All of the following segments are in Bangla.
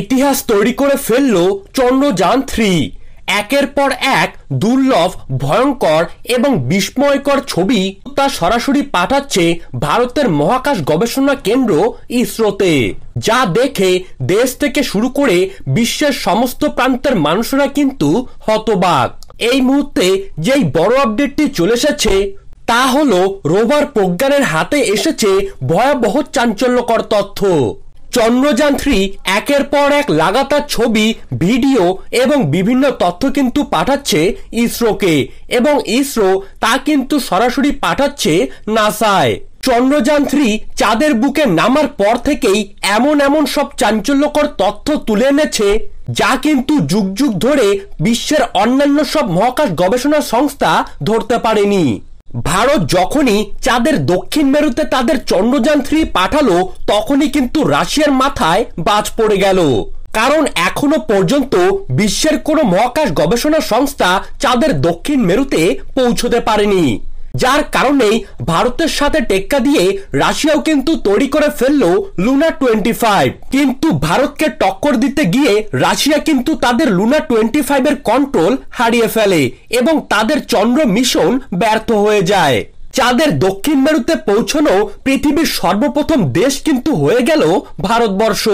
ইতিহাস তৈরি করে ফেলল চন্দ্রযান থ্রি। একের পর এক দুর্লভ, ভয়ঙ্কর এবং বিস্ময়কর ছবি তা সরাসরি পাঠাচ্ছে ভারতের মহাকাশ গবেষণা কেন্দ্র ইসরোতে, যা দেখে দেশ থেকে শুরু করে বিশ্বের সমস্ত প্রান্তের মানুষরা কিন্তু হতবাক। এই মুহূর্তে যেই বড় আপডেটটি চলে এসেছে, তা হলো রোভার প্রজ্ঞানের হাতে এসেছে ভয়াবহ চাঞ্চল্যকর তথ্য। চন্দ্রযান থ্রি একের পর এক লাগাতার ছবি, ভিডিও এবং বিভিন্ন তথ্য কিন্তু পাঠাচ্ছে ইসরোকে এবং ইসরো তা কিন্তু সরাসরি পাঠাচ্ছে নাসায়। চন্দ্রযান থ্রি চাঁদের বুকে নামার পর থেকেই এমন এমন সব চাঞ্চল্যকর তথ্য তুলে এনেছে, যা কিন্তু যুগ যুগ ধরে বিশ্বের অন্যান্য সব মহাকাশ গবেষণা সংস্থা ধরতে পারেনি। ভারত যখনই চাঁদের দক্ষিণ মেরুতে তাদের চন্দ্রযান থ্রি পাঠালো, তখনই কিন্তু রাশিয়ার মাথায় বাজ পড়ে গেল। কারণ এখনও পর্যন্ত বিশ্বের কোনো মহাকাশ গবেষণা সংস্থা চাঁদের দক্ষিণ মেরুতে পৌঁছতে পারেনি। যার কারণেই ভারতের সাথে টেক্কা দিয়ে রাশিয়াও কিন্তু তৈরি করে ফেলল লুনা টোয়েন্টি ফাইভ কিন্তু ভারতকে টক্কর দিতে গিয়ে রাশিয়া কিন্তু তাদের লুনা টোয়েন্টি ফাইভ এর কন্ট্রোল হারিয়ে ফেলে এবং তাদের চন্দ্র মিশন ব্যর্থ হয়ে যায়। চাঁদের দক্ষিণ মেরুতে পৌঁছানো পৃথিবীর সর্বপ্রথম দেশ কিন্তু হয়ে গেল ভারতবর্ষ।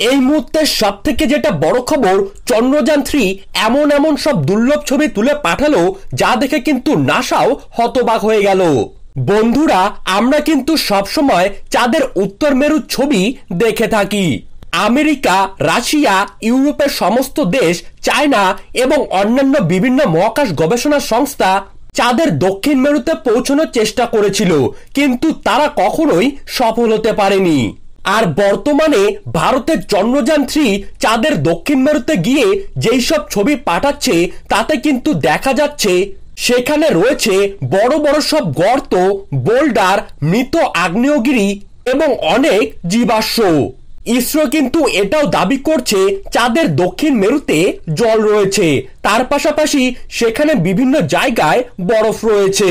এই মুহূর্তে সব থেকে যেটা বড় খবর, চন্দ্রযান থ্রি এমন এমন সব দুর্লভ ছবি তুলে পাঠালো যা দেখে কিন্তু নাসাও হতবাক হয়ে গেল। বন্ধুরা, আমরা কিন্তু সবসময় চাঁদের উত্তর মেরুর ছবি দেখে থাকি। আমেরিকা, রাশিয়া, ইউরোপের সমস্ত দেশ, চায়না এবং অন্যান্য বিভিন্ন মহাকাশ গবেষণা সংস্থা চাঁদের দক্ষিণ মেরুতে পৌঁছানোর চেষ্টা করেছিল, কিন্তু তারা কখনোই সফল হতে পারেনি। আর বর্তমানে ভারতের চন্দ্রযান থ্রি চাঁদের দক্ষিণ মেরুতে গিয়ে যেই সব ছবি পাঠাচ্ছে, তাতে কিন্তু দেখা যাচ্ছে সেখানে রয়েছে বড় বড় সব গর্ত, বোল্ডার, মৃত আগ্নেয়গিরি এবং অনেক জীবাশ্ম। ইসরো কিন্তু এটাও দাবি করছে চাঁদের দক্ষিণ মেরুতে জল রয়েছে। তার পাশাপাশি সেখানে বিভিন্ন জায়গায় বরফ রয়েছে।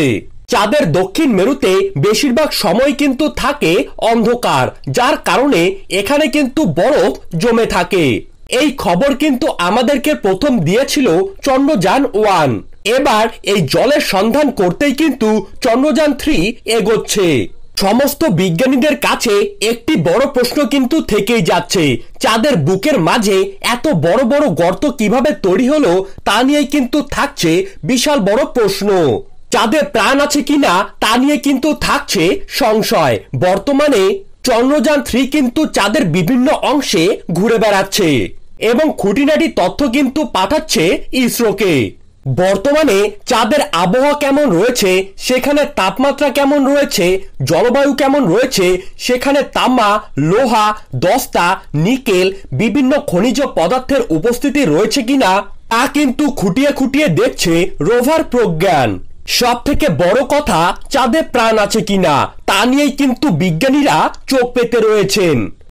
চাঁদের দক্ষিণ মেরুতে বেশিরভাগ সময় কিন্তু থাকে অন্ধকার, যার কারণে এখানে কিন্তু বরফ জমে থাকে। এই খবর কিন্তু আমাদেরকে প্রথম দিয়েছিল চন্দ্রযান ওয়ান। এবার এই জলের সন্ধান করতেই কিন্তু চন্দ্রযান থ্রি এগোচ্ছে। সমস্ত বিজ্ঞানীদের কাছে একটি বড় প্রশ্ন কিন্তু থেকেই যাচ্ছে, চাঁদের বুকের মাঝে এত বড় বড় গর্ত কীভাবে তৈরি হলো তা নিয়ে কিন্তু থাকছে বিশাল বড় প্রশ্ন। চাঁদে প্রাণ আছে কিনা তা নিয়ে কিন্তু থাকছে সংশয়। বর্তমানে চন্দ্রযান থ্রি কিন্তু চাঁদের বিভিন্ন অংশে ঘুরে বেড়াচ্ছে এবং খুঁটিনাটি তথ্য কিন্তু পাঠাচ্ছে ইসরোকে। বর্তমানে চাঁদের আবহাওয়া কেমন রয়েছে, সেখানে তাপমাত্রা কেমন রয়েছে, জলবায়ু কেমন রয়েছে, সেখানে তামা, লোহা, দস্তা, নিকেল, বিভিন্ন খনিজ পদার্থের উপস্থিতি রয়েছে কিনা তা কিন্তু খুঁটিয়ে খুঁটিয়ে দেখছে রোভার প্রজ্ঞান। সব থেকে বড় কথা, চাঁদে প্রাণ আছে কিনা, তা নিয়েই কিন্তু বিজ্ঞানীরা চোখ পেতে রয়েছেন।